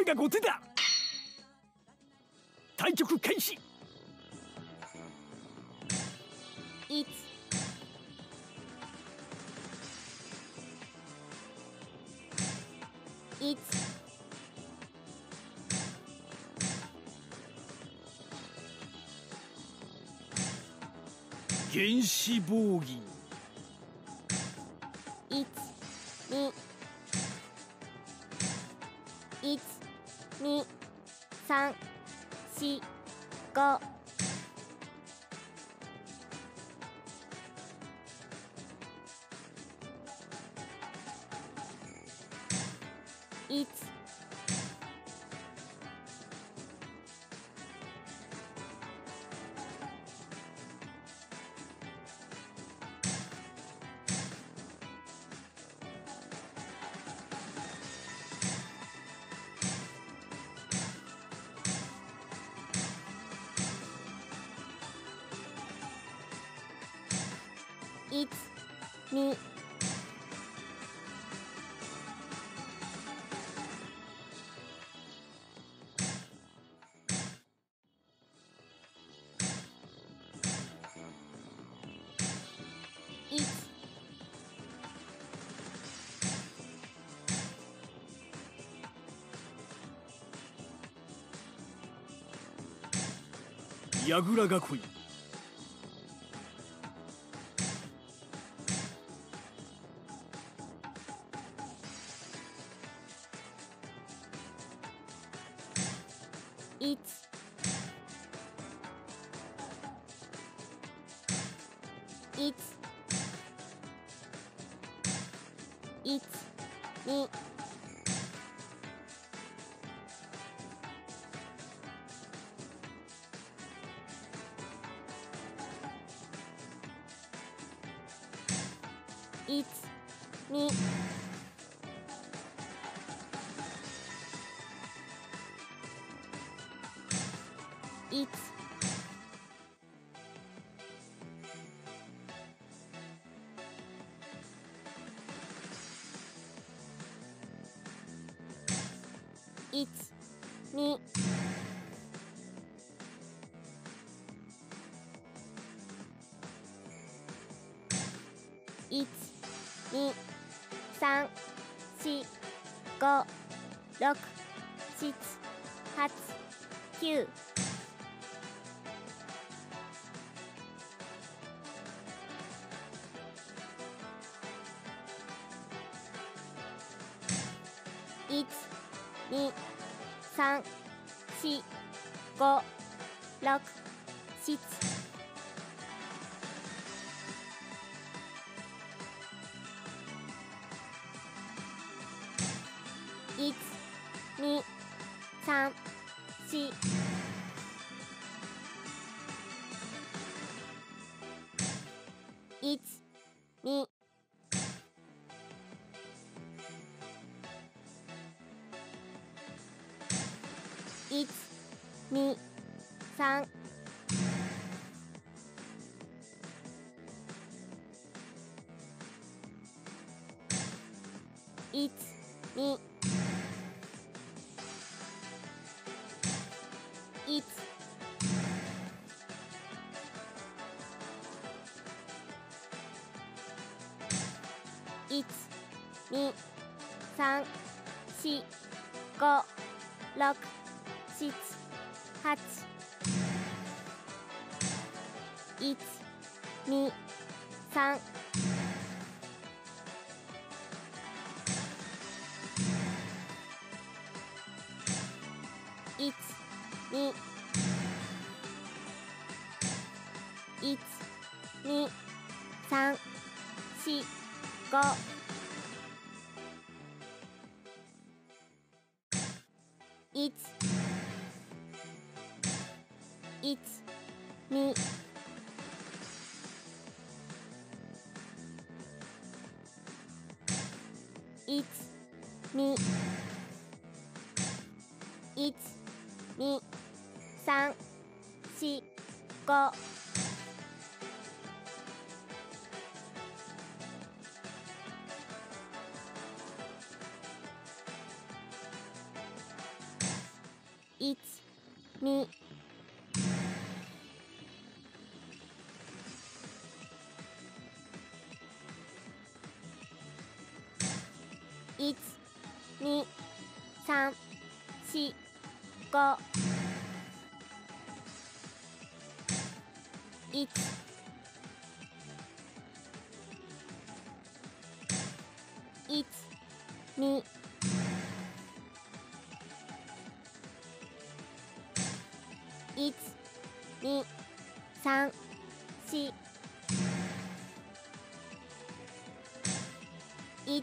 目が後手だ。対局開始。1一原子ボーギ一二三四五。一一二一矢倉囲い。一一一二一二一一二一二三四五六七八九一、二、三、四、五、六、七。一、二、三、四。一、二。二、三。一、二。一。一、二、三、四、五、六。七、八。一、二、三。一、二。一、二、三、四、五。一。1 2 1 2 1 2 3 4 5 1 2一二三四。五一一二一二三四。一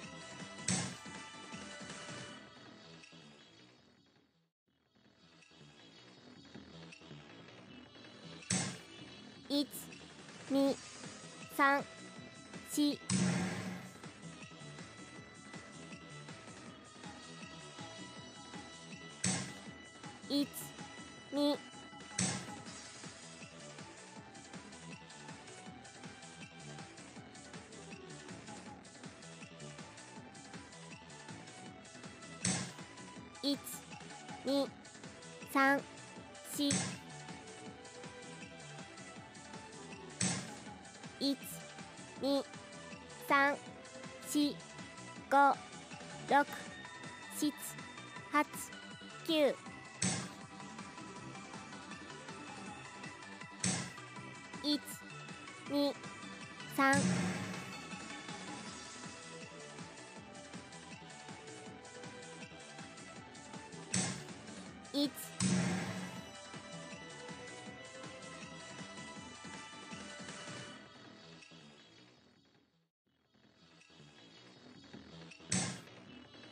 一二三四一二一二三四1 2 3 4 5 6 7 8 9一、二、三。一。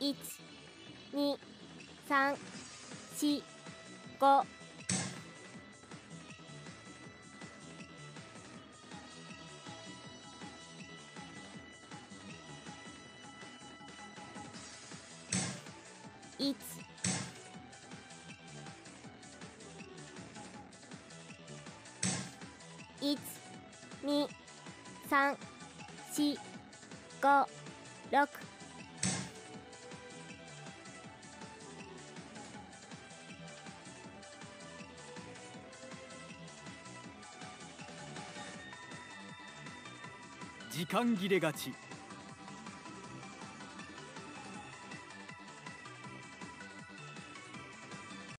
一二三四五一一二三四五時間切れがち。